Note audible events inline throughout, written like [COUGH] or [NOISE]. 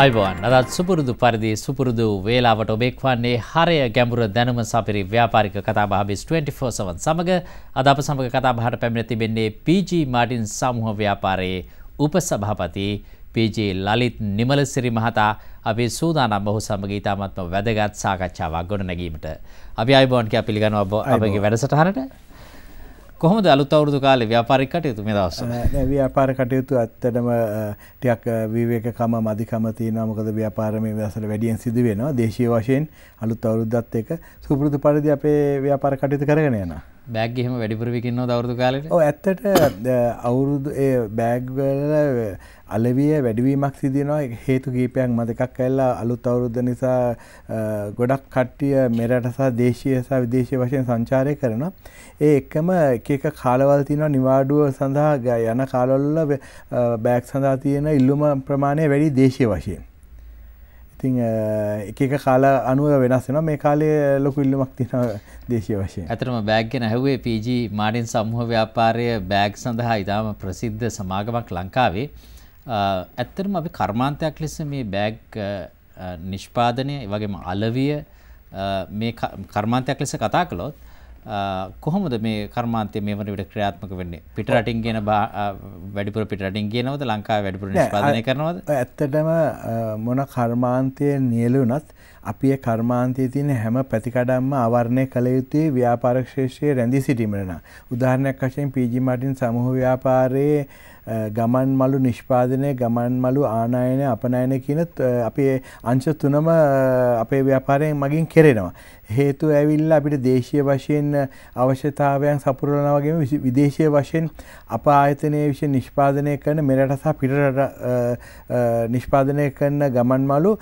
අයිබෝන් අදත් සුපුරුදු පරිදි සුපුරුදු වේලාවට ඔබෙක් වන්නේ හරය ගැඹුර දැනුම සපිරි ව්‍යාපාරික කතාබහබිස් 24 සවන් සමඟ අද අප සමඟ කතාබහට පැමිණ තිබෙන්නේ PG මාටින් සමූහ ව්‍යාපාරයේ උපසභාපති PG ලලිත් නිමලසිරි මහතා. අපේ සූදානම් බහු සමග ඉතාමත්ම වැදගත් සාකච්ඡාවක් ගොඩ නැගීමට අපි අයිබෝන් කිය පිළිගනව අපගේ වැඩසටහනට කොහොමද අලුත් අවුරුදු කාලේ ව්‍යාපාරික කටයුතු මේ දවස්වල? නෑ ව්‍යාපාර කටයුතු ඇත්තටම ටිකක් විවේකකම මදිකම තියෙනවා මොකද ව්‍යාපාර මේ දවස්වල වැඩියෙන් සිදු වෙනවා දේශීය වශයෙන් අලුත් අවුරුද්දත් එක්ක සුපුරුදු පරිදි අපේ ව්‍යාපාර කටයුතු කරගෙන යනවා. බෑග් එහෙම වැඩිපුර විකින්නවද අවුරුදු කාලෙට? ඔව් ඇත්තට අවුරුදු ඒ බෑග් වල අලවිය වැඩිවීමක් සිදුවෙනවා හේතු කීපයක් මත එකක් ඇල්ලා අලුත් අවුරුද්ද නිසා ගොඩක් කට්ටිය මෙරට සහ දේශීය සහ විදේශීය වශයෙන් සංචාරය කරනවා. ඒ එක්කම එක එක කාලවල තියෙනවා නිවාඩුව සඳහා යන කාලවල බෑග් සඳහා තියෙන ඉල්ලුම ප්‍රමාණය වැඩි දේශීය වශයෙන්. ඉතින් එක එක කාල අනුව වෙනස් වෙනවා මේ කාලේ ලොකු ඉල්ලුමක් තියෙනවා දේශීය වශයෙන්. ඇත්තටම බෑග් ගැන ඇහුවේ PG මාඩින් සමූහ ව්‍යාපාරය බෑග් සඳහා ඉතාම ප්‍රසිද්ධ සමාගමක් ලංකාවේ. ඇත්තටම අපි කර්මාන්තයක් ලෙස මේ බෑග් නිෂ්පාදනය වගේම අලවිය මේ කර්මාන්තයක් ලෙස කතා කළොත් කොහොමද මේ කර්මාන්තය මේ වන විට ක්‍රියාත්මක වෙන්නේ පිටරටින් ගෙන වැඩිපුර පිටරටින් කියනවද ලංකාව වැඩිපුර නිෂ්පාදනය කරනවද ඇත්තටම මොන කර්මාන්තය නියලුනත් අපි කර්මාන්තයේ තියෙන හැම පැතිකඩම්ම අවර්ණය කළ යුත්තේ ව්‍යාපාර ක්ෂේත්‍රයේ රැඳී සිටීමට. උදාහරණයක් වශයෙන් PG මාටින් සමූහ ව්‍යාපාරයේ ගමන් මලු නිෂ්පාදනය ගමන් මලු ආනායනය අපනයන කියන අපේ අංශ තුනම අපේ ව්‍යාපාරයෙන් මගින් කෙරෙනවා. හේතු ඇවිල්ලා අපිට දේශීය වශයෙන් අවශ්‍යතාවයන් සපුරවන වගේම විදේශීය වශයෙන් අප ආයතනයේ විසින් නිෂ්පාදනය කරන මෙරට සහ පිටරට නිෂ්පාදනය කරන ගමන් මලු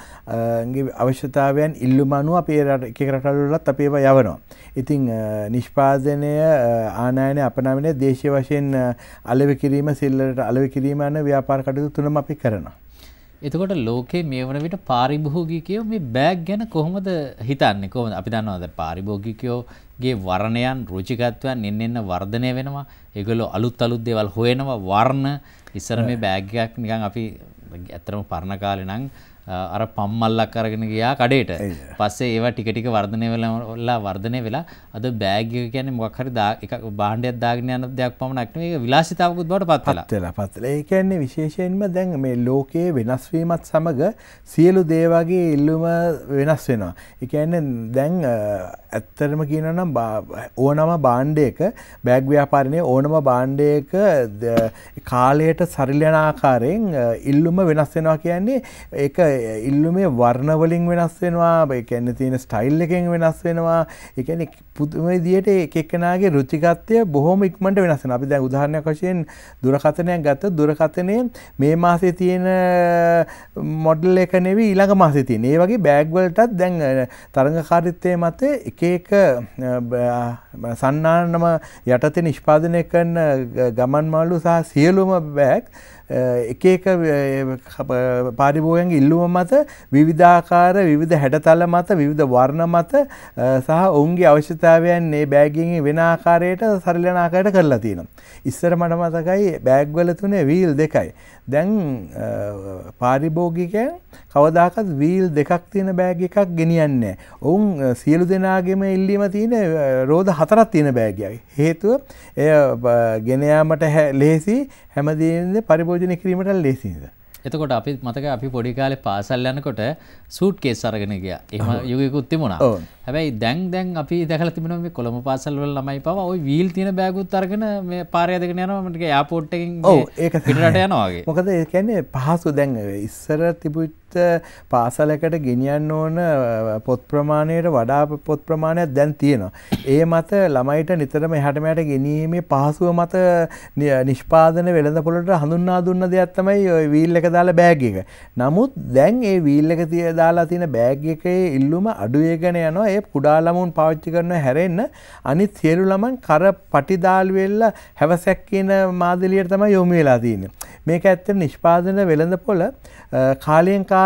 අවශ්‍යතාවයන් ඉල්ලුම අනුව අපේ රට එක රටවලත් අපේ ඒවා යවනවා. ඉතින් නිෂ්පාදනය ආනයනය අපනමනය දේශීය වශයෙන් අලෙවි කිරීම සිල්ලට අලෙවි කිරීම යන ව්‍යාපාර කටයුතු තුනම අපි කරනවා. එතකොට ලෝකේ මේ වන විට පාරිභෝගිකයෝ මේ බෑග් ගැන කොහොමද හිතන්නේ? කොහොමද? අපි දන්නවද පාරිභෝගිකයෝගේ වර්ණයන් රුචිකත්වයන් එන්න එන්න වර්ධනය වෙනවා. ඒගොල්ලෝ අලුත් අලුත් දේවල් හොයනවා. වර්ණ. ඉස්සර මේ බෑග් එකක් නිකන් අපි ඇත්තටම පරණ කාලේ නම් අර පම්මල්ලක් අරගෙන ගියා කඩේට. පස්සේ ඒවා ටික ටික වර්ධනය වෙලා වර්ධනය වෙලා අද බෑග් කියන්නේ මොකක් හරි එක භාණ්ඩයක් දාගෙන යන දෙයක් පමණක් නෙවෙයි ඒක විලාසිතාවකුත් බවට පත් වෙලා. පත් වෙලා පත් වෙලා. ඒ කියන්නේ විශේෂයෙන්ම දැන් මේ ලෝකයේ වෙනස් වීමත් සමග සියලු දේ වගේ ඉල්ලුම වෙනස් වෙනවා. ඒ කියන්නේ දැන් ඇත්තටම කියනවා නම් ඕනම භාණ්ඩයක බෑග් ව්‍යාපාරණයේ ඕනම භාණ්ඩයක කාලයට සරිලන ආකාරයෙන් ඉල්ලුම වෙනස් වෙනවා කියන්නේ ඒක ඉල්ලුමේ වර්ණවලින් වෙනස් වෙනවා ඒ කියන්නේ තියෙන ස්ටයිල් එකෙන් වෙනස් වෙනවා ඒ කියන්නේ පුදුම විදියට එක එක්කෙනාගේ රුචිකත්වය බොහොම ඉක්මනට වෙනස් වෙනවා අපි දැන් උදාහරණයක් වශයෙන් දුරකථනයක් ගත්තොත් දුරකථනයේ මේ මාසේ තියෙන මොඩල් එක නෙවෙයි ඊළඟ මාසේ තියෙන. ඒ වගේ බෑග් වලටත් දැන් තරඟකාරීත්වයේ මත එක එක සන්නානම යටතේ නිෂ්පාදනය කරන ගමන් මාළු සහ සියලුම බෑග් එක එක පාරිභෝගයන්ගේ ඉල්ලුම මත විවිධාකාර විවිධ හැඩතල මත විවිධ වර්ණ මත සහ ඔවුන්ගේ අවශ්‍යතාවයන් මේ බෑගින් වෙන ආකාරයට සරිලන ආකාරයට කරලා තියෙනවා. ඉස්සර මට මතකයි බෑග් වල තුනේ වීල් දෙකයි. දැන් පාරිභෝගිකයන් කවදාකවත් වීල් දෙකක් තියෙන බෑග් එකක් ගෙනියන්නේ ඔවුන් සියලු දෙනාගේම ඉල්ලීම තියෙන රෝද හතරක් තියෙන බෑගයක්. හේතුව එය ගෙන යාමට ලේසි හැමදේම පරිභෝජනය කිරීමට ලේසිද. එතකොට අපි මතක අපි පොඩි කාලේ පාසල් යනකොට සූට් කේස් අරගෙන ගියා. එහෙම යුගයකුත් තිබුණා. හැබැයි දැන් දැන් අපි දැකලා තිබෙනවා මේ කොළඹ පාසල් වල ළමයි පවා ওই වීල් තියෙන බෑගුත් අරගෙන මේ පාරේ යදගෙන යනවා මට එයාපෝට් එකකින් පිටරට යනවා වගේ. මොකද ඒ කියන්නේ පහසු දැන් ඉස්සර තිබුච්ච පාසලකට ගෙනියන්න ඕන පොත් ප්‍රමාණයට වඩා පොත් ප්‍රමාණයක් දැන් තියෙනවා. ඒ මත ළමයිට නිතරම එහාට මෙහාට ගෙනීමේ පහසුව මත නිෂ්පාදන වෙළඳපොළට හඳුන්වා දුන්න දෙයක් තමයි ওই වීල් එක දාලා බෑග් එක. නමුත් දැන් ඒ වීල් එක තිය දාලා තියෙන බෑග් එකේ ඉල්ලුම අඩු වෙගෙන යනවා. ඒ කුඩා ළමුන් පාවිච්චි කරන හැරෙන්න අනිත් සියලු ළමන් කර පටි දාල් වෙල්ල හැවසැක් කියන මාදලියට තමයි යොමු වෙලා තියෙන්නේ. මේක ඇත්තට නිෂ්පාදන වෙළඳපොළ කාලයෙන් කාලයට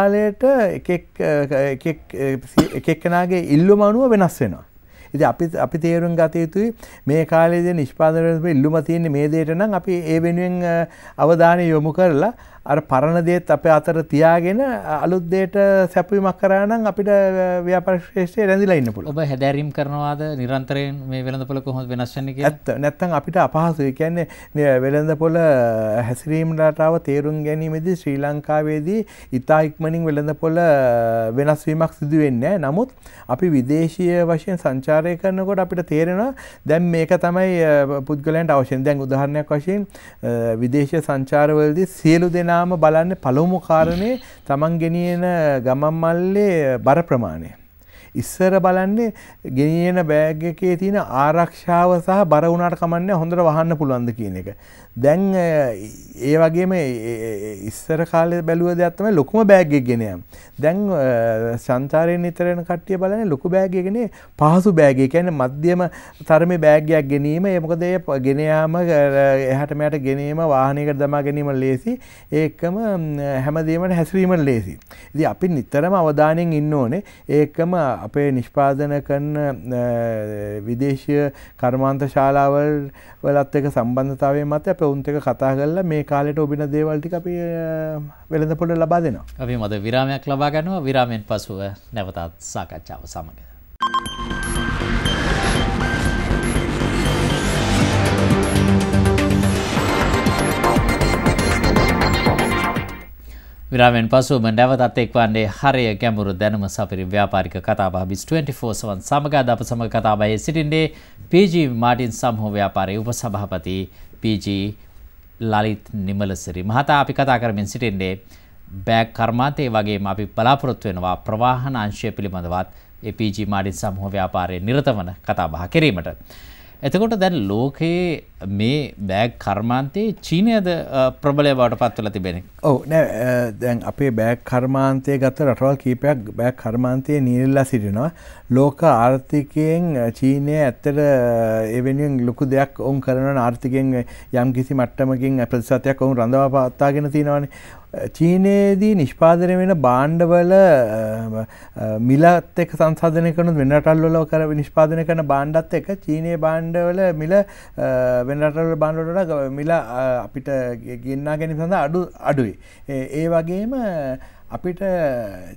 එකෙක්කෙනගේ ඉල්ලුම අනුව වෙනස් වෙනවා. ඉති අපි අපි තේරුම් ගත යුතුයි මේ කාලේද නිෂ්පාදන ඉල්ලුම තියෙන්නේ මේ දේට නම් අපි ඒ වෙනුවෙන් අවධානය යොමු කරලා අර පරණ දේත් අපේ අතර තියාගෙන අලුත් දේට සැපවීමක් කරා නම් අපිට ව්‍යාපාර ශ්‍රේෂ්ඨයේ රැඳිලා ඉන්න පුළුවන්. ඔබ හැදෑරීම් කරනවාද නිරන්තරයෙන් මේ වෙළඳපොළ කොහොමද වෙනස් වෙන්නේ කියලා? ඇත්ත. නැත්තම් අපිට අපහසුයි. කියන්නේ වෙළඳපොළ හැසිරීම රටාව තේරුම් ගැනීමේදී ශ්‍රී ලංකාවේදී ඉතා ඉක්මනින් වෙළඳපොළ වෙනස් වීමක් සිදු වෙන්නේ නමුත් අපි විදේශීය වශයෙන් සංචාරය කරනකොට අපිට තේරෙනවා දැන් මේක තමයි පුද්ගලයන්ට අවශ්‍ය. දැන් උදාහරණයක් වශයෙන් විදේශීය සංචාරවලදී සියලු දෙනාම බලන්නේ පළමු කාරණේ තමන් ගෙනියන ගමන් මල්ලේ බර ප්‍රමාණය. ඉස්සර බලන්නේ ගෙනියන බෑග් එකේ තියෙන ආරක්ෂාව සහ බර වුණාට කමන්නේ හොඳට වහන්න පුළුවන්ද කියන එක. දැන් ඒ වගේම ඉස්සර කාලේ බැලුව දෙයක් තමයි ලොකුම බෑග් එක ගෙන යාම. දැන් සංචාරයෙන් නිතර යන කට්ටිය බලන්නේ ලොකු බෑග් එකනේ පහසු බෑග් එක. කියන්නේ මධ්‍යම තරමේ බෑග් එකක් ගැනීම. ඒ මොකද ඒ ගෙන යාම එහාට මෙහාට ගෙනීම වාහනයකට දමා ගැනීම ලේසි. ඒකම හැමදේම හැසිරීම ලේසි. ඉතින් අපි නිතරම අවධානයෙන් ඉන්න ඕනේ. ඒකම අපේ නිෂ්පාදන කරන විදේශීය කර්මාන්ත ශාලාවල් වලත් එක සම්බන්ධතාවය මත අප උන්ට එක කතා කරලා මේ කාලෙට ඔබින දේවල්ටි අපි වෙළඳ පොඩ ලබා දෙනවා. අපි මද විරාමයක් ලබා ගන්නවා විරාමෙන් පසුව නැවතත් සාකච්ඡාව සමඟ. විරාමෙන් පසුව නැවතත් එක්වන්නේ හරය ගැඹුරු දැනුම සපිරි ව්‍යාපාරික කතාබහ බිස් 24 සවන් සමග අද අප සමග කතාබහේ සිටින්නේ PG මාටින් සමූහ ව්‍යාපාරයේ උපසභාපති PG ලලිත් නිමලසිරි මහතා අපි කතා කරමින් සිටින්නේ බෑග් කර්මාන්තයේ වගේම අපි බලාපොරොත්තු වෙනවා ප්‍රවාහන අංශය පිළිබඳවත් ඒ PG මාටින් සමූහ ව්‍යාපාරයේ නිරත වන කතාබහ කිරීමට. එතකොට දැන් ලෝකයේ මේ බෑග් කර්මාන්තයේ චීනයද ප්‍රබලය බවට පත්වල තිබෙන. ඔව නෑ දැන් අපේ බෑග් කර්මාන්තය ගත රටවල් කීපයක් බෑග් කර්මාන්තය නීල්ලා සිටිනවා. ලෝක ආර්ථිකයෙන් චීනය ඇත්තට එවෙනින් ලොකු දෙයක් ඔවුන් කරන ආර්ථිකයෙන් යම් කිසි මට්ටමකින් ප්‍රතිශතයක් ඔවුන් රඳවා පවත්තාගෙන තියෙනවානේ. චීනයේදී නිෂ්පාදනය වෙන බාණ්ඩවල මිලත් එක්ක සංසාධනය කරන වෙන රටල්වල කර නිෂ්පාදනය කරන බාණ්ඩත් එක්ක චීනයේ බාණ්ඩවල මිල වෙන රටවල බාණ්ඩවලට මිල අපිට ගෙන්නා ගැනීම සඳහා අඩු අඩුයි. ඒ වගේම අපිට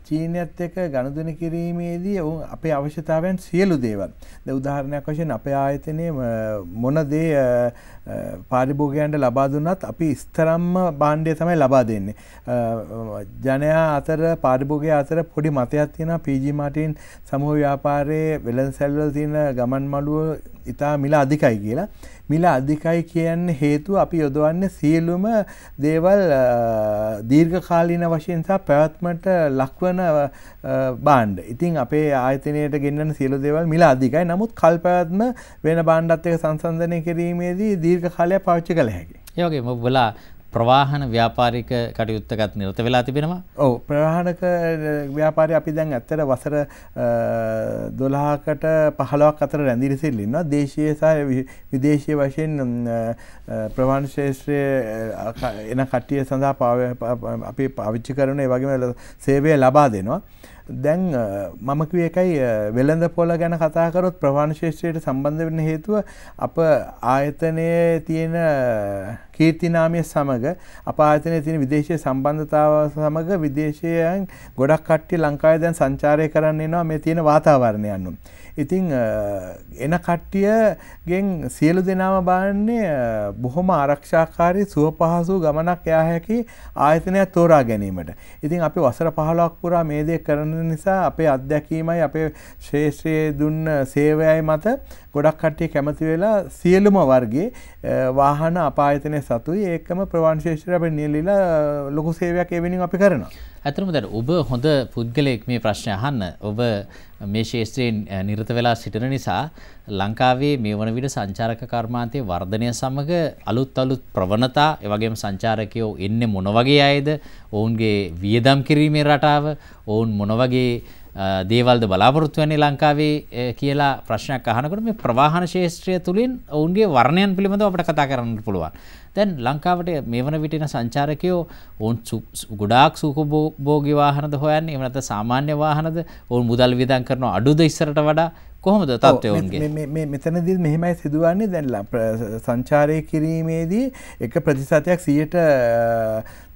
චීනයත් එක්ක ගණුදන කිරීමේදී ඔවුන් අපේ අවශ්‍යතාවයන් සියලු දේවල්. ද උදාහරණයක් වශයෙන් අපේ ආයතනයේ මොන දේ පාරිභෝගයන්ට ලබා දුන්නත් අපි ස්තරම්ම භාණ්ඩය තමයි ලබා දෙන්නේ. ජනයා අතර පාරිභෝගය අතර පොඩි මතයක් තියෙනවා PG මාටින් සමූහ ව්‍යාපාරයේ වෙළඳසැල්වල තියෙන ගමන් මළුව ඉතා මිල අධිකයි කියලා. මිල අධිකයි කියන්න හේතුව අපි යොදවන්නේ සියලුම දේවල් දීර්ඝකාලීන වශයෙන් සහ පැවැත්මට ලක්වන බාණ්ඩ. ඉතින් අපේ ආයතනයට ගෙන්වන සියලු දේවල් මිල අධිකයි. නමුත් කල් පැවැත්ම වෙන බාණ්ඩත් එක්ක සංසන්දනය කිරීමේදී දීර්ඝ කාලයක් පාවිච්චි කළ හැකියි. ඒ වගේම ඔබලා ප්‍රවාහන ව්‍යාපාරික කටයුත්තකත් නිරත වෙලා තිබෙනවා. ඔව් ප්‍රවාහනක ව්‍යාපාරය අපි දැන් ඇත්තට වසර 12කට 15ක් අතර රැඳී සිටින්න ඉන්නවා. දේශීය සහ විදේශීය වශයෙන් ප්‍රවාහන ශාස්ත්‍රයේ එන කට්ටිය සඳහා අපි පාවිච්චි කරන ඒ වගේම සේවය ලබා දෙනවා. දැන් මම කිව්වේ එකයි වෙළඳ පොළ ගැන කතා කරොත් ප්‍රවාහන ශාස්ත්‍රයට සම්බන්ධ වෙන්න හේතුව අප ආයතනයේ තියෙන කීර්තිනාමය සමග අප ආයතනයේ තියෙන විදේශීය සම්බන්ධතාව සමග විදේශීයයන් ගොඩක් කට්ටිය ලංකාවේ දැන් සංචාරය කරන්න එනවා මේ තියෙන වාතාවරණය අනුව. ඉතින් එන කට්ටියගෙන් සියලු දෙනාම බලන්නේ බොහොම ආරක්ෂාකාරී සුව පහසු ගමනක් යා හැකි ආයතනයක් තෝරා ගැනීමට. ඉතින් අපි වසර 15ක් පුරා මේ දේ කරන නිසා අපේ අත්දැකීමයි අපේ ශේෂ්ත්‍රයේ දුන්න සේවයයි මත ගොඩක් කට්ටිය කැමති වෙලා සියලුම වර්ගයේ වාහන අපායතනය සතුයි ඒකම ප්‍රවාණ ශේෂ්ත්‍රය අපේ නියලිලා ලොකු සේවයක් එවෙනින් අපි කරනවා. ඇතරම දැන් ඔබ හොඳ පුද්ගලයෙක් මේ ප්‍රශ්නය අහන්න. ඔබ මේ ශේෂ්ත්‍රයෙන් නිරත වෙලා සිටින නිසා ලංකාවේ මේ වන විට සංචාරක කර්මාන්තයේ වර්ධනය සමග අලුත් අලුත් ප්‍රවණතා ඒ වගේම සංචාරකයෝ එන්නේ මොන වගේ අයද? ඔවුන්ගේ වියදම් කිරීමේ රටාව, ඔවුන් මොන වගේ දේවල්ද බලාපොරොත්තු වෙන්නේ ලංකාවේ කියලා ප්‍රශ්නයක් අහනකොට මේ ප්‍රවාහන ශාස්ත්‍රය තුලින් ඔවුන්ගේ වර්ණයන් පිළිබඳව අපිට කතා කරන්න පුළුවන්. දැන් ලංකාවට මේ වන විට එන සංචාරකයෝ ඔවුන් ගොඩාක් සුඛභෝගී වාහනද හොයන්නේ එහෙම නැත්නම් සාමාන්‍ය වාහනද ඔවුන් මුදල් වියදම් කරන අඩුද ඉස්සරට වඩා කොහොමද තත්ත්වයවන්ගේ මෙතනදී මෙහෙමයි සිදුවන්නේ දැන්ලා සංචාරය කිරීමේදී එක ප්‍රතිශතයක් සියයට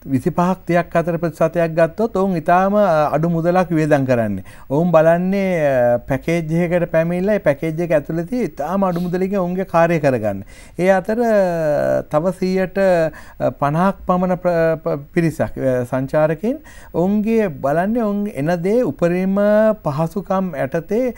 විසි පහක් තියක් අතර ප්‍රතිශතයක් ගත්තොත් ඔවුන් ඉතාම අඩු මුදලක් වියදම් කරන්නේ. ඔවුන් බලන්නේ පැකේජ්යකට පැමිල්ලයි පැකේජ් එක ඇතුළති ඉතාම අඩු මුදලින් ඔවුන්ගේ කාර්ය කරගන්න. ඒ අතර තව සීයට පණහක් පමණ පිරිසක් සංචාරකින් ඔවුන්ගේ බලන්නේ ඔවුන් එන දේ උපරිම පහසුකම් ඇටතේ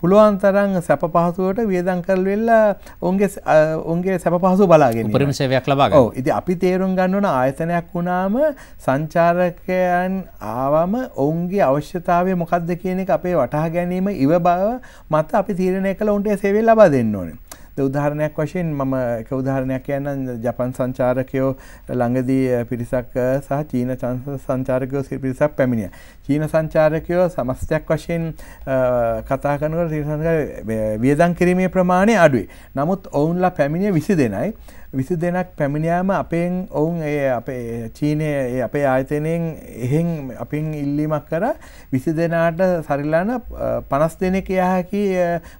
පුළුවන් තරම් සැප පහසුවට වියදම් කරලා ඔවුන්ගේ ඔවුන්ගේ සැප පහසු බලාගෙන උපරිම සේවයක් ලබා ඉතින් අපි තේරුම් ගන්න ඕන ආයතනයක් වුණාම සංචාරකයන් ආවම ඔවුන්ගේ අවශ්‍යතාවය මොකක්ද කියන එක අපේ වටහා ගැනීම ඉව බව මත අපි තීරණය කළ උන්ට සේවය ලබා දෙන්න ඕනේ. උදාහරණයක් වශයෙන් මම එක උදාහරණයක් කියන්න ජපන් සංචාරකයෝ ළඟදී පිරිසක් සහ චීන සංචාරකයෝ පිරිසක් පැමිණිය. චීන සංචාරකයෝ සමස්තයක් වශයෙන් කතා කරනකොට වියදම් කිරීමේ ප්‍රමාණය අඩුයි. නමුත් ඔවුන්ලා පැමිණිය විසි දෙනයි. විසි දෙනක් පැමිණියාම අපෙන් ඔවුන් ඒ අපේ චීනය අපේ ආයතනයෙන් එහෙන් අපින් ඉල්ලීමක් කර විසි දෙනාට සරිලාන පනස් දෙනෙක යහකි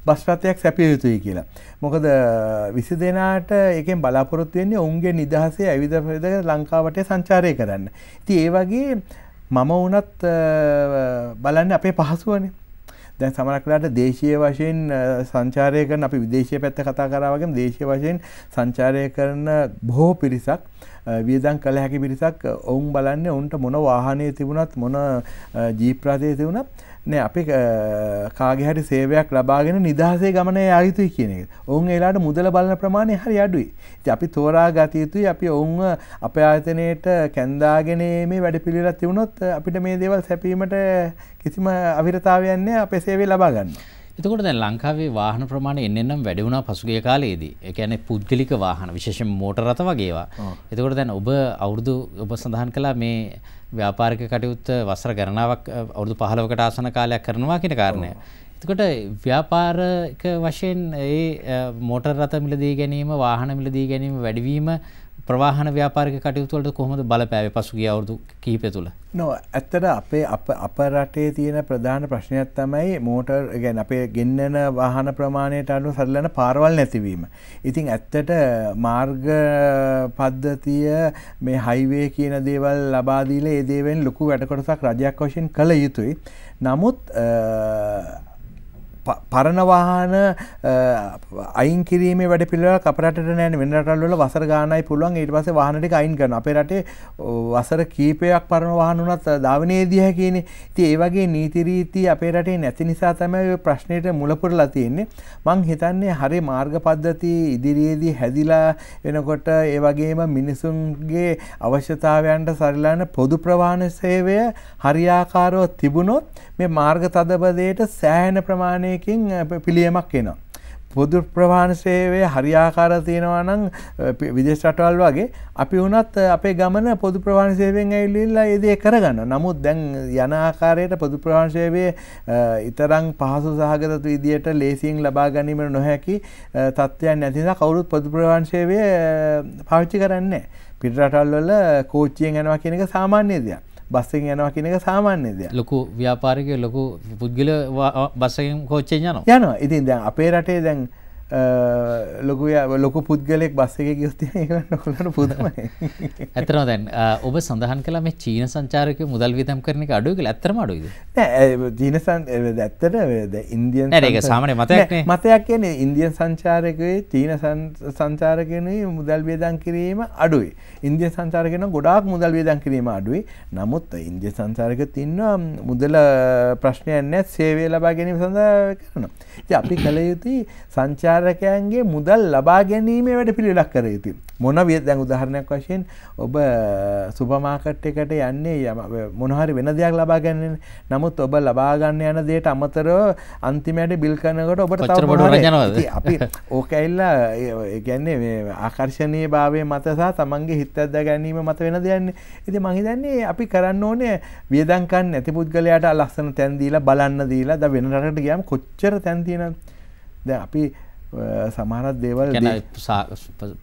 බස්රථයක් සැපිය යුතුයි කියලා. මොකද විසි දෙනාට එකෙන් බලාපොරොත්තු වෙන්නේ ඔවුන්ගේ නිදහසේ ඇවිද ප්‍රද ලංකාවට සංචාරය කරන්න. ඉති ඒ වගේ මම වනත් බලන්න අපේ පහසුවනේ දැන් සමරක්ලාට දේශය වශයෙන් සංචාරය කරන අපි විදේශය පැත්ත කතා කරාවගේ දේශය වශයෙන් සංචාරය කරන බොහෝ පිරිසක් වියදම් කළ හැකි පිරිසක් ඔවුන් බලන්නේ ඔවුන්ට මොන වාහනය තිබුණත් මොන ජීප්‍රාතය තිබුණත් නෑ අපි කාගේ හරි සේවයක් ලබාගෙන නිදහසේ ගමන යුතුයි කියන එක. ඔවුන් ඒලාට මුදල බලන ප්‍රමාණය හරි අඩුයි. අපි තෝරා ගත යුතුයි අපි ඔවුන් අපේ ආයතනයේට කැඳාගෙන මේ වැඩපිළිවෙලක් තිබුණොත් අපිට මේ දේවල් සැපීමට කිසිම අවිරතාවයක් නැහැ අපේ සේවය ලබා ගන්න. එතකොට දැන් ලංකාවේ වාහන ප්‍රමාණය එන්න එන්නම් වැඩි වුණා පසුගිය කාලයේදී. ඒ කියන්නේ පුද්ගලික වාහන විශේෂයෙන් මෝටර රථ වගේ ඒවා. එතකොට දැන් ඔබ අවුරුදු ඔබ සඳහන් කළා මේ ව්‍යාපාරික කටයුත්ත වසර ගණනාවක් අවුරුදු 15කට ආසන කාලයක් කරනවා කියන කාරණය. එතකොට ව්‍යාපාරික වශයෙන් ඒ මෝටර් රථ මිලදී ගැනීම වාහන මිලදී ගැනීම වැඩිවීම ප්‍රවාහන ව්‍යාපාරික කටයුතු වලට කොහොමද බලපෑවේ පසුගිය අවුරුදු කිහිපය තුල? නෝ ඇත්තට අපේ අප අප රටේ තියෙන ප්‍රධාන ප්‍රශ්නයක් තමයි මෝටර් කියන්නේ අපේ ගෙන්නන වාහන ප්‍රමාණයට අනුව සරිලන පාරවල් නැතිවීම. ඉතින් ඇත්තට මාර්ග පද්ධතිය මේ හයිවේ කියන දේවල් ලබා දීලා ඒ දේවෙන් ලොකු වැඩ කොටසක් රජයක් වශයෙන් කළ යුතුයි. නමුත් පරණ වාහන අයින් කිරීමේ වැඩ පිළිවෙල අපරටට නෑ වෙන රටවල් වල වසර ගානයි පුළුවන් ඊට පස්සේ වාහන ටික අයින් කරනවා. අපේ රටේ වසර කීපයක් පරණ වාහන උනත් ධාවනයේ දී හැකිනේ. ඉතින් ඒ වගේ නීති රීති අපේ රටේ නැති නිසා තමයි ඔය ප්‍රශ්නෙට මුල පුරලා තියෙන්නේ. මං හිතන්නේ හරි මාර්ග පද්ධති ඉදිරියේදී හැදිලා වෙනකොට ඒ වගේම මිනිසුන්ගේ අවශ්‍යතාවයන්ට සරිලන පොදු ප්‍රවාහන සේවය හරියාකාරව තිබුණොත් මේ මාර්ග තදබදයට සෑහෙන ප්‍රමාණයකින් පිළියමක් එනවා. පොදු ප්‍රවාහන සේවය හරියාකාර තියෙනවා නම් විදේශ රටවල් වගේ අපි වුණත් අපේ ගමන පොදු ප්‍රවාහන සේවයෙන් ඇවිල්ලා ඒ දේ කරගන්න. නමුත් දැන් යන ආකාරයට පොදු ප්‍රවාහන සේවය ඊතරම් පහසු සහගත විදියට ලේසියෙන් ලබා ගැනීමට නොහැකි තත්ත්වයන් නැති නිසා කවුරුත් පොදු ප්‍රවාහන සේවය පාවිච්චි කරන්නේ නැහැ. පිට රටවල් වල කෝච්චියෙන් යනවා කියන එක සාමාන්‍ය දෙයක්. බස්සෙන් යනවා කියන එක සාමාන්‍ය දෙයක්. ලොකු ව්‍යාපාරික ලොකු පුද්ගල බස්සකින් කෝච්චෙන් යනවා. යනවා. ඉතින් දැන් අපේ රටේ දැන් ලොකු ලොකු පුද්ගලෙක් බස්ස එක ගියොත් ඒක නොකලට පුදුමයි. ඇත්තටම දැන් ඔබ සඳහන් කළා මේ චීන සංචාරක මුදල් වියදම් කරන එක අඩුයි කියලා ඇත්තටම අඩුයිද? නෑ චීන ඇත්තට ඉන්දියන් ඒක සාමාන්‍ය මතයක්. මතයක් කියන්නේ ඉන්දියන් සංචාරකයේ චීන සංචාරකයනේ මුදල් වියදම් කිරීම අඩුයි. ඉන්දියන් සංචාරකයන ගොඩාක් මුදල් වියදම් කිරීම අඩුයි. නමුත් ඉන්දිය සංචාරකෙත් ඉන්නවා මුදල ප්‍රශ්නයක් නැහැ සේවය ලබා ගැනීම සඳහා. ඉතින් අපි කල යුතුයි සංචාර සංචාරකයන්ගේ මුදල් ලබා ගැනීමේ වැඩ පිළිවෙලක් කර යුතුයි. මොන විය දැන් උදාහරණයක් වශයෙන් ඔබ සුපර්මාකට් එකට යන්නේ මොන හරි වෙන දෙයක් ලබා ගන්න. නමුත් ඔබ ලබා ගන්න යන දෙයට අමතරව අන්තිමයට බිල් කරනකොට ඔබට තව අපි ඕක ඇවිල්ලා ඒ කියන්නේ මේ ආකර්ෂණීය භාවයේ මත සහ තමන්ගේ හිත අද්දා ගැනීම මත වෙන දෙයක්නේ. ඉතින් මං හිතන්නේ අපි කරන්න ඕනේ වියදම් ගන්න නැති පුද්ගලයාට ලස්සන තැන් දීලා බලන්න දීලා දැන් වෙන රටකට ගියාම කොච්චර තැන් තියෙනවද? දැන් අපි සමහරත් දේවල්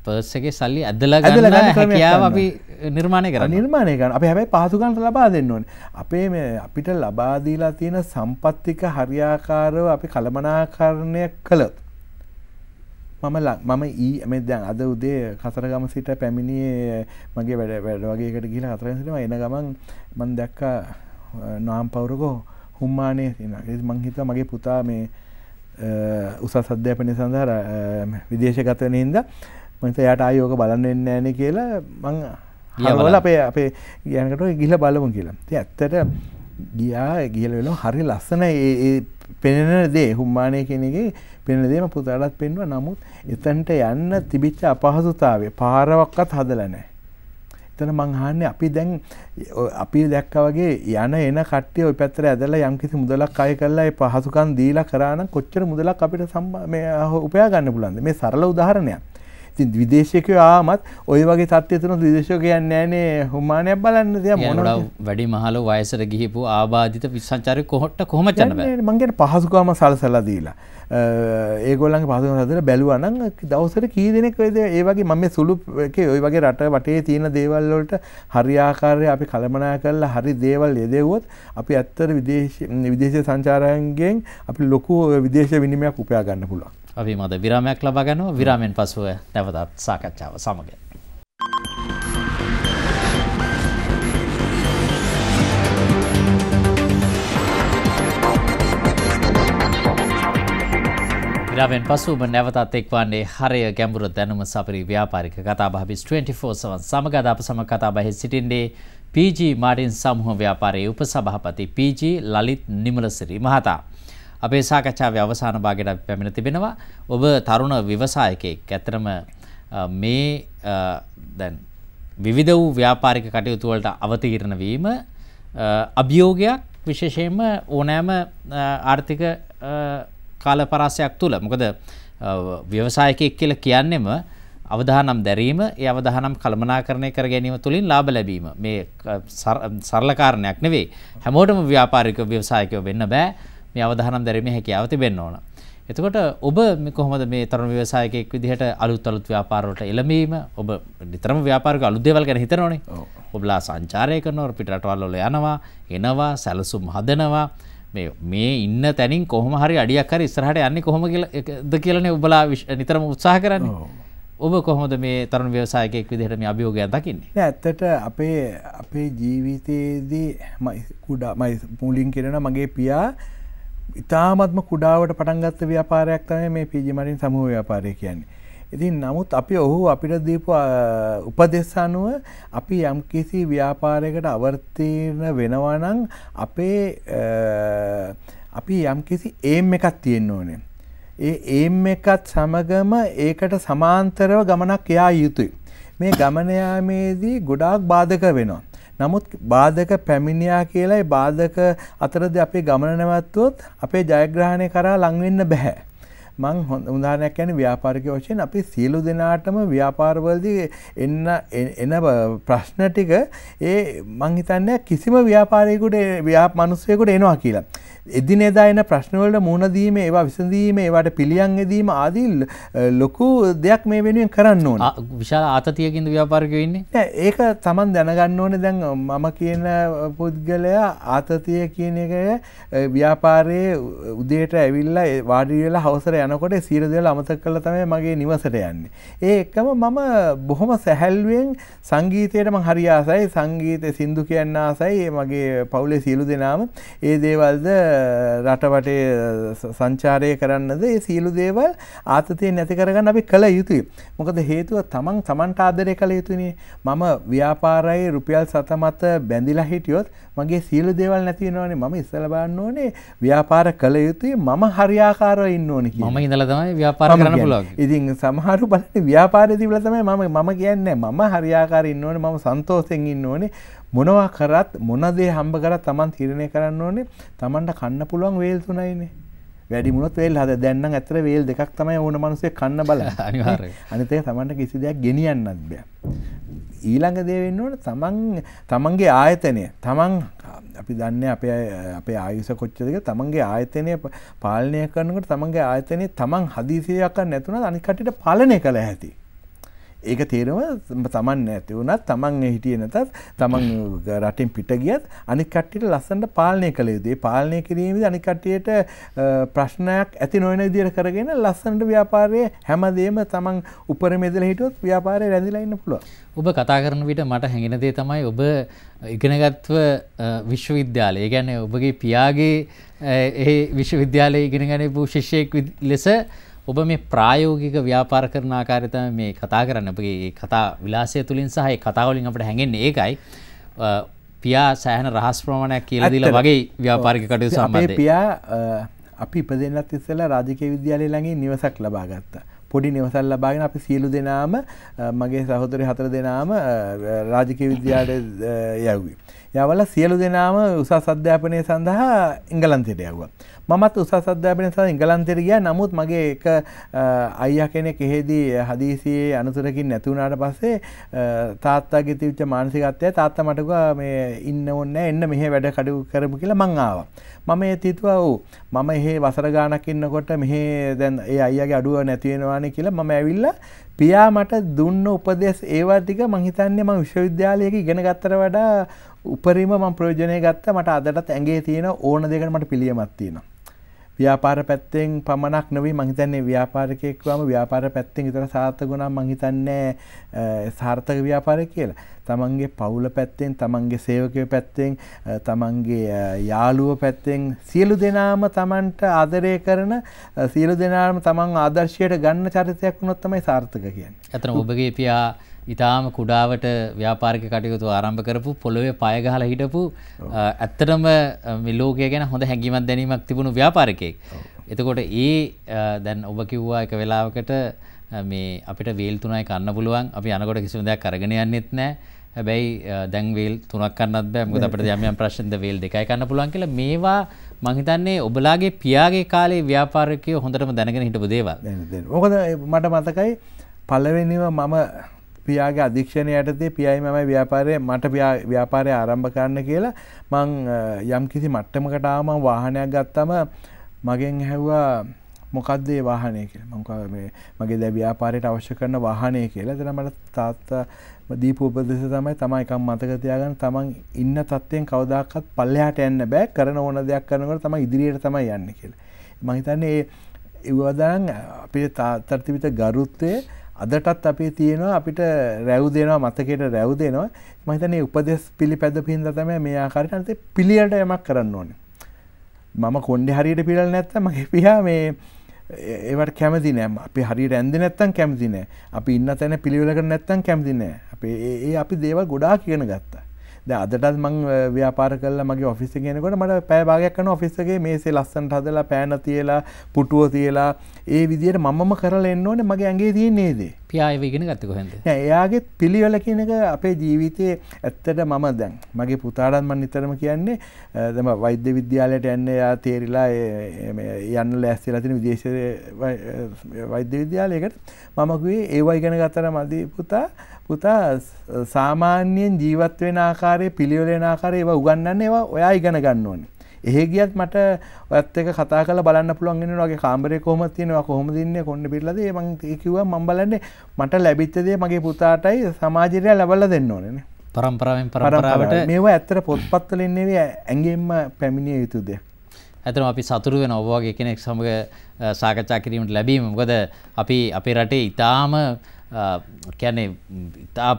පර්සගේ සල්ලි ඇදල ගන්න හැකියාව අපි නිර්මාණය කර නිර්මාණය කරන අප හැබැයි පහසුකන්ට ලබා දෙන්න ඕන. අපේ මේ අපිට ලබාදීලා තියෙන සම්පත්තික හරියාකාරව අපි කළමනාකරණය කළත් මම මම ඊ මේ දැන් අද උදේ කතරගම සිට පැමිණියේ මගේ වැඩ වැඩ වගේකට ගිහිල්ලා කතරගම සිටම එන ගමන් මම දැක්කා නාම් පවුරකෝ හුම්මානේ තියෙනවා මං හිතුවා මගේ පුතා මේ උසස් අධ්‍යාපනය සඳහා විදේශගත වෙන හින්දා එයාට ආයෙ ඕක බලන්න වෙන්නේ නැහනේ කියලා මං හරවල අපේ අපේ ගියනකට ගිහිල්ලා බලමු කියලා. ඉතින් ඇත්තට ගියා ගිහලා වෙලා හරි ලස්සන පෙනෙන දේ හුම්මානය කියන එකේ පෙනෙන දේ මම පුතාටත් පෙන්නුවා. නමුත් එතනට යන්න තිබිච්ච අපහසුතාවය පාරවක්වත් හදලා නැහැ. එතන මං අහන්නේ අපි දැන් අපි දැක්කා වගේ යන එන කට්ටිය ওই පැත්තට ඇදලා යම්කිසි මුදලක් අය කරලා ඒ පහසුකම් දීලා කරා නම් කොච්චර මුදලක් අපිට මේ උපයා ගන්න පුළුවන්ද මේ සරල උදාහරණයක්. ඉතින් විදේශිකයෝ ආමත් ඔය වගේ තත්ත්වය තුන විදේශිකයෝ කියන්නේ නැහනේ. හුමානයක් බලන්න තියා මොන වැඩි මහල වයසට ගිහිපු ආබාධිත විසංචාරක කොහොට්ට කොහොම යන්න බෑ? මං කියන්නේ පහසුකම සලසලා දීලා. ඒගොල්ලන්ගේ පහසුකම් සලසලා බැලුවා නම් දවසට කී දෙනෙක් වේද ඒ වගේ මම මේ සුළු එකේ ওই වගේ රට වටේ තියෙන දේවල් වලට හරියාකාරව අපි කළමනා කරලා හරි දේවල් යෙදෙව්වොත් අපි ඇත්තට විදේශ විදේශ සංචාරයන්ගෙන් අපි ලොකු විදේශ විනිමයක් උපයා ගන්න පුළුවන් අපි මද විරාමයක් ලබා ගන්නවා විරාමෙන් පසුව නැවතත් සාකච්ඡාව සමග. විරාවෙන් පසුම නැවතත් එක්වන්නේ හරය ගැඹුර දැනුම සපරි ව්‍යාපාරික කතාබහබිස් 24 සවන් සමගද අප සම කතාබහෙ සිටින්ඩේ PG මාටින් සමූහ ව්‍යාපාරයේ උපසභහපති PG ලලිත් නිමලසිරි මහතා. අපේ සාකච්ඡාවේ අවසාන භාගයට පැමිණ තිබෙනවා. ඔබ තරුණ ව්‍යවසායකයෙක්. ඇත්තටම මේ දැන් විවිධ වූ ව්‍යාපාරික කටයුතු වලට අවතීර්ණ වීම අභියෝගයක් විශේෂයෙන්ම ඕනෑම ආර්ථික කාල පරාසයක් තුල. මොකද ව්‍යවසායකයෙක් කියලා කියන්නෙම අවධානම් දැරීම ඒ අවධානම් කළමනාකරණය කර ගැනීම තුළින් ලාභ ලැබීම මේ සරල කාරණයක් නෙවෙයි හැමෝටම ව්‍යාපාරික ව්‍යවසායකයෝ වෙන්න බෑ මේ අවධානම් දැරීමේ හැකියාව තිබෙන්න ඕන. එතකොට ඔබ කොහොමද මේ තරුණ ව්‍යවසායකයෙක් විදිහට අලුත් අලුත් ව්‍යාපාර වලට එළඹීම ඔබ නිතරම ව්‍යාපාරික අලුත් දේවල් ගැන හිතනවනේ. ඔබලා සංචාරය කරනවා පිට රටවල් වල යනවා, එනවා, සැලසුම් හදනවා. මේ මේ ඉන්න තැනින් කොහොම හරි අඩියක් හරි ඉස්සරහට යන්නේ කොහොම කියලාද කියලානේ ඔබලා නිතරම උත්සාහ කරන්නේ. ඔබ කොහොමද මේ තරුණ ව්‍යවසායකයෙක් විදිහට මේ අභියෝගයක් දකින්නේ? ඇත්තට අපේ අපේ ජීවිතයේදී මම කුඩා මම මුලින් කියනවා මගේ පියා ඉතාමත්ම කුඩාවට පටන්ගත්ත ව්‍යාපාරයක් තමයි මේ පිජිමරින් සමූහ ව්‍යාපාරය කියන්නේ. ඉතින් නමුත් අපි ඔහු අපිට දීපු උපදෙස් අනුව අපි යම්කිසි ව්‍යාපාරයකට අවර්තීර්ණ වෙනවා නම් අපේ අපි යම්කිසි ඒම් එකක් තියෙන්න ඕනේ. ඒ ඒම් එකත් සමගම ඒකට සමාන්තරව ගමනක් යා යුතුයි. මේ ගමන යාමේදී ගොඩාක් බාධක වෙනවා. නමුත් බාධක පැමිණියා කියලායි බාධක අතරද අපේ ගමන නැවත්වුවොත් අපේ ජයග්‍රහණය කරා ලං වෙන්න බෑ. මං උදාහරණයක් කියන්නේ ව්‍යාපාරිකයෝ වශයෙන් අපි සියලු දෙනාටම ව්‍යාපාරවලදී එන්න එන ප්‍රශ්න ටික ඒ මං හිතන්නේ කිසිම ව්‍යාපාරිකයෙකුට ව්‍යාප මිනිස්සෙකුට එනවා කියලා. එදිනෙදා එන ප්‍රශ්නවලට මුහුණ දීම ඒවා විසඳීම ඒවට පිළියම් එදීම ආදී ලොකු දෙයක් මේ වෙනුවෙන් කරන්න ඕන. විශාල ආතතියකින්ද ව්‍යාපාරිකයෝ ඉන්නේ? ඒක Taman දැනගන්න ඕනේ දැන් මම කියන පුද්ගලයා ආතතිය කියන එක ව්‍යාපාරයේ උදේට ඇවිල්ලා වාඩි වෙලා හවසට යනකොට සියලු දේවල් අමතක කරලා තමයි මගේ නිවසට යන්නේ. ඒ එක්කම මම බොහොම සැහැල්ලුවෙන් සංගීතයට මං හරි ආසයි. සංගීතේ සින්දු කියන්න ආසයි. මගේ පවුලේ සියලු දෙනාම ඒ දේවල්ද රටවටේ සංචාරය කරන්නද ඒ සියලු දේවල් ආතතිය නැති කරගන්න අපි කළ යුතුයි. මොකද හේතුව තමන් තමන්ට ආදරය කළ යුතුනේ. මම ව්‍යාපාරයි රුපියල් සත මත බැඳිලා හිටියොත් මගේ සියලු දේවල් නැති වෙනවනේ. මම ඉස්සෙල්ලා බලන්න ඕනේ ව්‍යාපාර කළ යුතුයි. මම හරියාකාරව ඉන්න ඕනේ කියලා. මම ඉඳලා තමයි ව්යාපාර කරන්න පුළුවන්. ඉතින් සමහරු බලන්නේ ව්‍යාපාරේ තිබිලා තමයි මම මම කියන්නේ මම හරියාකාරව ඉන්න ඕනේ. මම සන්තෝෂෙන් ඉන්න ඕනේ. මොනවා කරත් මොන දේ හම්බ කරත් Taman තීරණය කරන්න ඕනේ Tamanට කන්න පුළුවන් වේල් තුනයිනේ. වැඩි මුණොත් වේල් හද දැන් නම් ඇත්තට වේල් දෙකක් තමයි ඕන මිනිස්සෙක් කන්න. [LAUGHS] අනිවාර්යයෙන්. අනිත් Tamanට කිසි දෙයක් ගෙනියන්නත් බෑ. ඊළඟ දේ වෙන්න ඕනේ Taman Tamanගේ ආයතනය. Taman අපි දන්න අපේ අපේ ආයුස කොච්චදක තමන්ගේ ආයතනය පාලනය කරනකට තමන්ගේ ආයතනය තමන් හදිසියක් නැතුන අනිකටට පාලනය කළ ඇති. ඒක තේරම තමන් නැති වුණත් තමන් හිටිය නැතත් තමන් රටින් පිට ගියත් අනික් කට්ටියට ලස්සනට පාලනය කළ යුතුයි. පාලනය කිරීමේදී අනික් කට්ටියට ප්‍රශ්නයක් ඇති නොවන විදිහට කරගෙන ලස්සනට ව්‍යාපාරයේ හැමදේම තමන් උපරිම ඉඳලා හිටියොත් ව්‍යාපාරය රැඳිලා ඉන්න පුළුවන්. ඔබ කතා කරන විට මට හැඟෙන දේ තමයි ඔබ ඉගෙනගත්ව විශ්වවිද්‍යාලය. ඒ කියන්නේ ඔබගේ පියාගේ ඒ විශ්වවිද්‍යාලයේ ඉගෙන ගනිපු ශිෂ්‍යයෙක් ලෙස ඔබ මේ ප්‍රායෝගික ව්‍යාපාර කරන ආකාරය තමයි මේ කතා කරන්න. අපගේ කතා විලාසය තුලින් සහ ඒ කතා වලින් අපිට හැඟෙන්නේ ඒකයි. පියා සෑහෙන රහස් ප්‍රමාණයක් කියලා දීලා වගේ ව්‍යාපාරික කටයුතු සම්බන්ධයෙන්. පියා අපි ඉපදෙන්නත් ඉස්සෙල්ලා රාජකීය විද්‍යාලය ළඟින් නිවසක් ලබා ගත්තා. පොඩි නිවසක් ලබාගෙන අපි සියලු දෙනාම මගේ සහෝදරයෝ හතර දෙනාම රාජකීය විද්‍යාලයට යව්වේ. යවලා සියලු දෙනාම උසස් අධ්‍යාපනය සඳහා එංගලන්තයට යවුවා. මමත් උසස් අධ්‍යාපනය සඳහා එංගලන්තයට ගියා. නමුත් මගේ එක අයියා කෙනෙක් එහෙදී හදිසියේ අනතුරකින් නැති වුණාට පස්සේ තාත්තාගේ තිබිච්ච මානසිකත්වය තාත්තා මට කිව්වා මේ ඉන්න ඕනේ එන්න මෙහෙ වැඩ කඩු කරමු කියලා මං ආවා. මම ඒ හිතුවා ඔව් මම එහෙ වසර ගාණක් ඉන්නකොට මෙහෙ දැන් ඒ අයියාගේ අඩුව නැති වෙනවානේ කියලා මම ඇවිල්ලා පියා මට දුන්න උපදෙස් ඒවා ටික මං හිතන්නේ මම විශ්වවිද්‍යාලයක ඉගෙන ගත්තට වඩා උපරිම මම ප්‍රයෝජනය ගත්තා මට අදටත් ඇඟේ තියෙන ඕන දෙයකට මට පිළියමක් තියෙනවා ව්‍යාපාර පැත්තෙන් පමණක් නොවී මං හිතන්නේ ව්‍යාපාරිකයෙක් වම ව්යාපාර පැත්තෙන් විතර සාර්ථක වුණා මං හිතන්නේ සාර්ථක ව්‍යාපාරයක් කියලා. තමන්ගේ පවුල පැත්තෙන්, තමන්ගේ සේවකයෝ පැත්තෙන්, තමන්ගේ යාළුවෝ පැත්තෙන් සියලු දෙනාම තමන්ට ආදරය කරන සියලු දෙනාම තමන් ආදර්ශයට ගන්න චරිතයක් වුණොත් තමයි සාර්ථක කියන්නේ. අතන ඔබගේ පියා ඉතාම කුඩාවට ව්‍යාපාරික කටයුතු ආරම්භ කරපු පොළොවේ පය ගහලා හිටපු ඇත්තටම මේ ලෝකය ගැන හොඳ හැඟීමක් දැනීමක් තිබුණු ව්‍යාපාරිකයෙක්. එතකොට ඒ දැන් ඔබ කිව්වා එක වෙලාවකට මේ අපිට වේල් තුනයි කන්න පුළුවන්. අපි යනකොට කිසිම දෙයක් අරගෙන යන්නෙත් නැහැ. හැබැයි දැන් වේල් තුනක් කන්නත් බෑ. මොකද අපිට යම් යම් ප්‍රශ්නද වේල් දෙකයි කන්න පුළුවන් කියලා මේවා මං හිතන්නේ ඔබලාගේ පියාගේ කාලේ ව්‍යාපාරිකයෝ හොඳටම දැනගෙන හිටපු දේවල්. මොකද මට මතකයි පළවෙනිව මම පියාගේ අධීක්ෂණය යටතේ පියයි මම ව්‍යාපාරය මට ව්‍යාපාරය ආරම්භ කරන්න කියලා මං යම් කිසි මට්ටමකට ආවම වාහනයක් ගත්තම මගෙන් ඇහුවා මොකක්ද ඒ වාහනය කියලා මං කිව්වා මේ මගේ දැන් ව්‍යාපාරයට අවශ්‍ය කරන වාහනය කියලා. එතන මට තාත්තා දීපු උපදෙස් තමයි තමයි එකක් මතක තියාගන්න තමන් ඉන්න තත්ත්වයෙන් කවදාකවත් පල්ලෙහාට යන්න බෑ. කරන ඕන දෙයක් කරනකොට තමයි ඉදිරියට තමයි යන්නේ කියලා. මං හිතන්නේ ඒ ඉවදාන් අපේ තාත්තට තිබිට ගරුත්වය අදටත් අපේ තියෙනවා අපිට රැව් දෙනවා මතකයට රැව් දෙනවා මම හිතන්නේ උපදෙස් පිළිපැදපින්ද තමයි මේ ආකාරයට අනිත් පිළියෙලට යමක් කරන්න ඕනේ. මම කොණ්ඩේ හරියට පිළලා නැත්තම් මගේ පියා මේ ඒවට කැමති නෑ. අපි හරියට ඇන්දේ නැත්තම් කැමති නෑ. අපි ඉන්න තැන පිළිවෙලකට නැත්තම් කැමති නෑ. අපි ඒ අපි දේවල් ගොඩාක් ඉගෙන ගත්තා. දැන් අදටත් මං ව්‍යාපාර කරලා මගේ ඔෆිස් එකේ එනකොට මට පැය භාගයක් කරන ඔෆිස් එකේ මේසේ ලස්සනට හදලා පෑන තියලා පුටුව තියලා. ඒ විදිහට මමම කරලා එන්න ඕනේ මගේ ඇඟේ තියෙන නේද? පියා ඒව ඉගෙන ගත්තේ කොහෙන්ද නෑ එයාගේ පිළිවෙල කියන එක අපේ ජීවිතයේ ඇත්තට මම දැන් මගේ පුතාටත් මම නිතරම කියන්නේ දැන් වෛද්‍ය විද්‍යාලයට යන්න එයා තේරිලා යන්න ලෑස්තිලා තියෙන විදේශ වෛද්‍ය විද්‍යාලයකට මම කිව්වේ ඒව ඉගෙන ගත්තට මදි පුතා පුතා සාමාන්‍යයෙන් ජීවත් වෙන ආකාරයේ පිළිවෙල වෙන ආකාරය ඒවා උගන්වන්නේ ඒවා ඔයා ඉගෙන ගන්න ඕනේ. එහෙ ගියත් මට ඔයත් එක්ක කතා කරලා බලන්න පුළුවන් වෙනවා වගේ කාමරේ කොහොමද තියෙනවා කොහොමද ඉන්නේ කොන්න පිටලාද ඒ මං කිව්වා මම බලන්නේ මට ලැබිච්ච දේ මගේ පුතාටයි සමාජයට ලැබලා දෙන්න ඕනේ නේ. පරම්පරාවෙන් පරම්පරාවට මේවා ඇත්තට පොත්පත් වලින් නෙවෙයි ඇඟෙන්ම පැමිණිය යුතු දෙයක්. ඇතන අපි සතුරු වෙන ඔබ වගේ කෙනෙක් සමග සාකච්ඡා කිරීමට ලැබීම මොකද අපි අපේ රටේ ඊටාම කියන්නේ ඉතා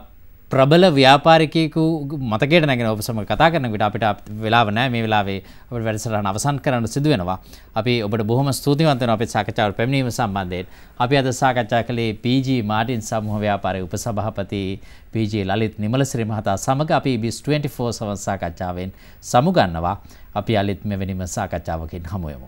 ප්‍රබල ව්‍යාපාරිකයකු මතකයට නැගෙන ඔබ සම කතා කරන විට අපිට වෙලාව නෑ මේ වෙලාවේ ඔබට වැඩසටහන අවසන් කරන්න සිදු වෙනවා. අපි ඔබට බොහොම ස්තුතිවන්ත වෙනවා අපේ සාකච්ඡාවට පැමිණීම සම්බන්ධයෙන්. අපි අද සාකච්ඡා කළේ PG මාටින් සමූහ ව්‍යාපාරයේ උපසභාපති PG ලලිත් නිමලසිරි මහතා සමග අපි BIS 24 සවන් සාකච්ඡාවෙන් සමුගන්නවා. අපි අලිත් මෙවැනිම සාකච්ඡාවකින් හමු වෙමු.